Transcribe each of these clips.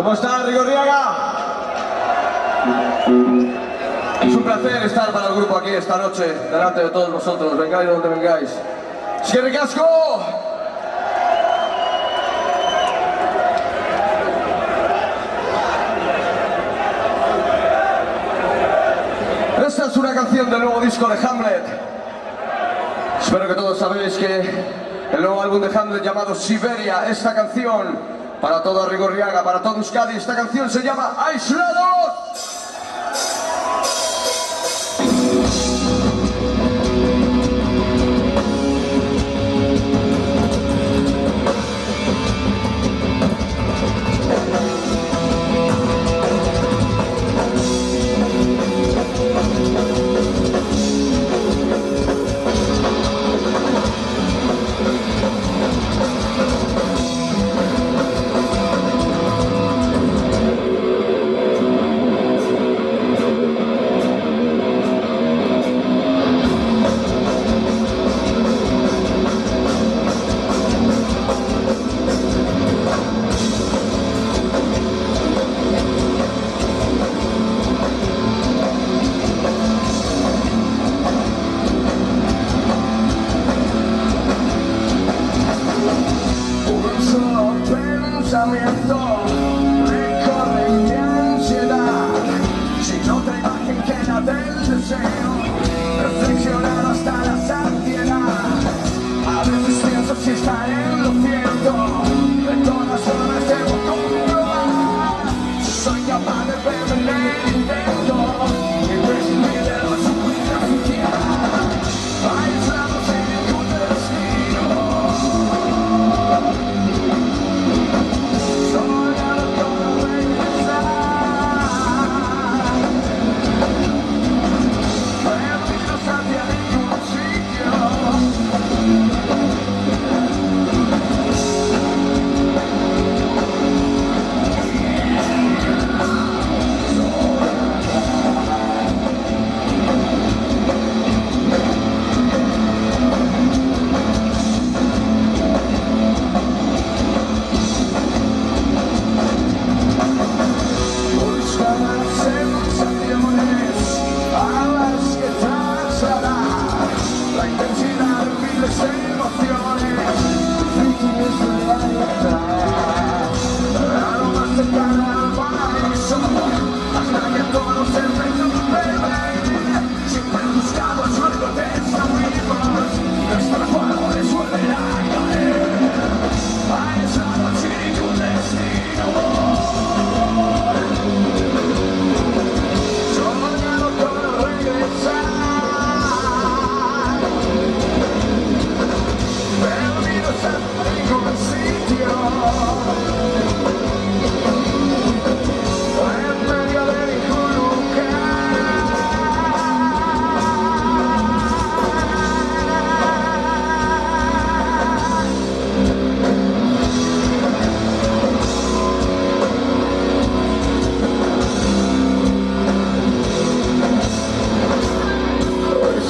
¿Cómo está, Rigorriaga? Es un placer estar para el grupo aquí esta noche, delante de todos vosotros, vengáis de donde vengáis. ¡Sierra Casco! Esta es una canción del nuevo disco de Hamlet. Espero que todos sabéis que el nuevo álbum de Hamlet llamado Siberia, esta canción para todo Rigorriaga, para todo Euskadi, esta canción se llama Aislados.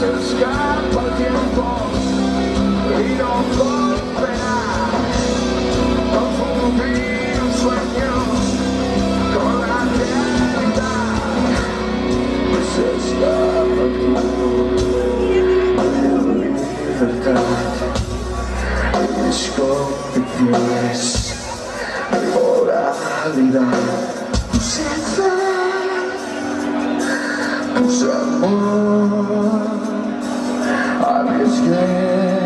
Se escapa el tiempo y no volverá. Confundir un sueño con la realidad. Hoy se escapa el tiempo de mi libertad. Mis convicciones, mi moralidad. Puse fe darkest scared.